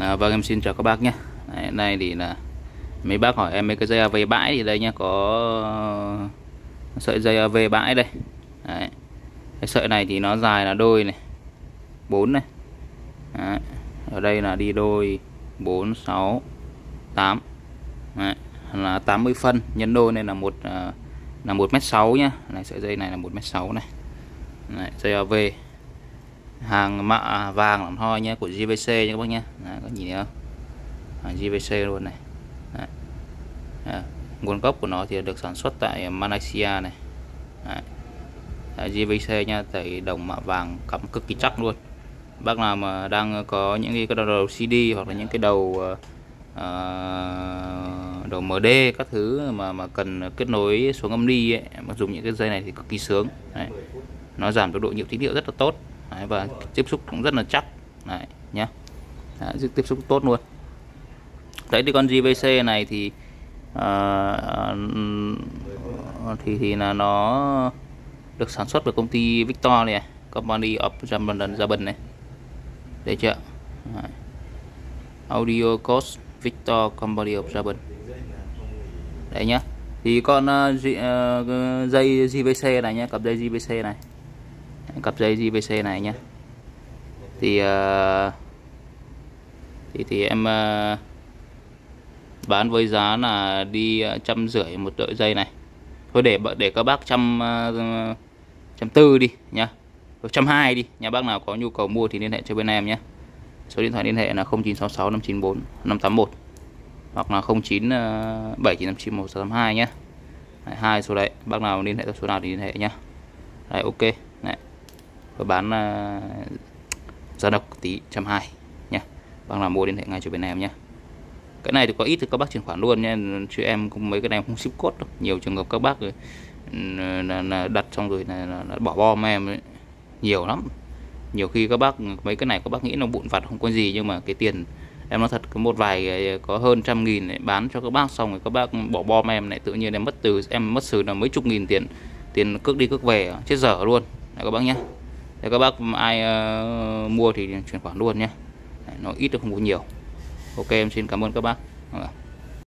À, vâng em xin chào các bác nhé Đấy, nay thì là mấy bác hỏi em mấy cái dây AV bãi thì đây nhá có sợi dây AV bãi đây Đấy. cái sợi này thì nó dài là đôi này 4 này Đấy. ở đây là đi đôi 4 6 8 Đấy. là 80 phân nhân đôi nên là một à, là 1m6 nhá này sợi dây này là 1m6 này Đấy, dây AV hàng mạ vàng lắm thôi nhé của gvc nha các bác nhé Đấy, có nhìn thấy không hàng GVC luôn này Đấy. Đấy. nguồn gốc của nó thì được sản xuất tại Malaysia này Đấy. Đấy, GVC nha tại đồng mạ vàng cắm cực kỳ chắc luôn bác nào mà đang có những cái đầu CD hoặc là những cái đầu uh, đầu MD các thứ mà mà cần kết nối xuống âm đi ấy, mà dùng những cái dây này thì cực kỳ sướng Đấy. nó giảm tốc độ nhiễu tín hiệu rất là tốt Đấy, và tiếp xúc cũng rất là chắc. Đấy, nhé Đấy, tiếp xúc tốt luôn. Đấy thì con JVC này thì uh, thì thì là nó được sản xuất bởi công ty Victor này Company of Japan Japan này. Đấy chưa? Đấy. Audio Cost Victor Company of Japan đấy nhá. Thì con uh, dây JVC này nhé, cặp dây JVC này cặp dây JVC này nhé, thì uh, thì thì em uh, bán với giá là đi ờ, trăm rưỡi một đợi dây này. Thôi để để các bác trăm trăm tư đi nhá. Trăm hai đi nhà bác nào có nhu cầu mua thì liên hệ cho bên em nhé. Số điện thoại liên hệ là 0966 594 581 hoặc là 09 7959 nhé. Hai số đấy bác nào liên hệ số nào thì liên hệ nhá. Đấy ok. Đấy và bán uh, giá độc tí trăm hai nhé bác nào mua liên hệ ngay cho bên em nhé cái này thì có ít thì các bác chuyển khoản luôn nha chứ em cũng mấy cái này không ship code đâu. Nhiều trường hợp các bác rồi ừ, là, là đặt xong rồi là, là, là bỏ bom em ấy. nhiều lắm. Nhiều khi các bác mấy cái này các bác nghĩ nó bụn vặt không có gì. Nhưng mà cái tiền em nói thật có một vài ờ, có hơn trăm nghìn để bán cho các bác xong rồi các bác bỏ bom em lại tự nhiên em mất từ em mất xử là mấy chục nghìn tiền tiền cước đi cước về chết dở luôn. Đấy các bác nhé để các bác ai uh, mua thì chuyển khoản luôn nhé. Nó ít được không có nhiều. Ok em xin cảm ơn các bác. Vâng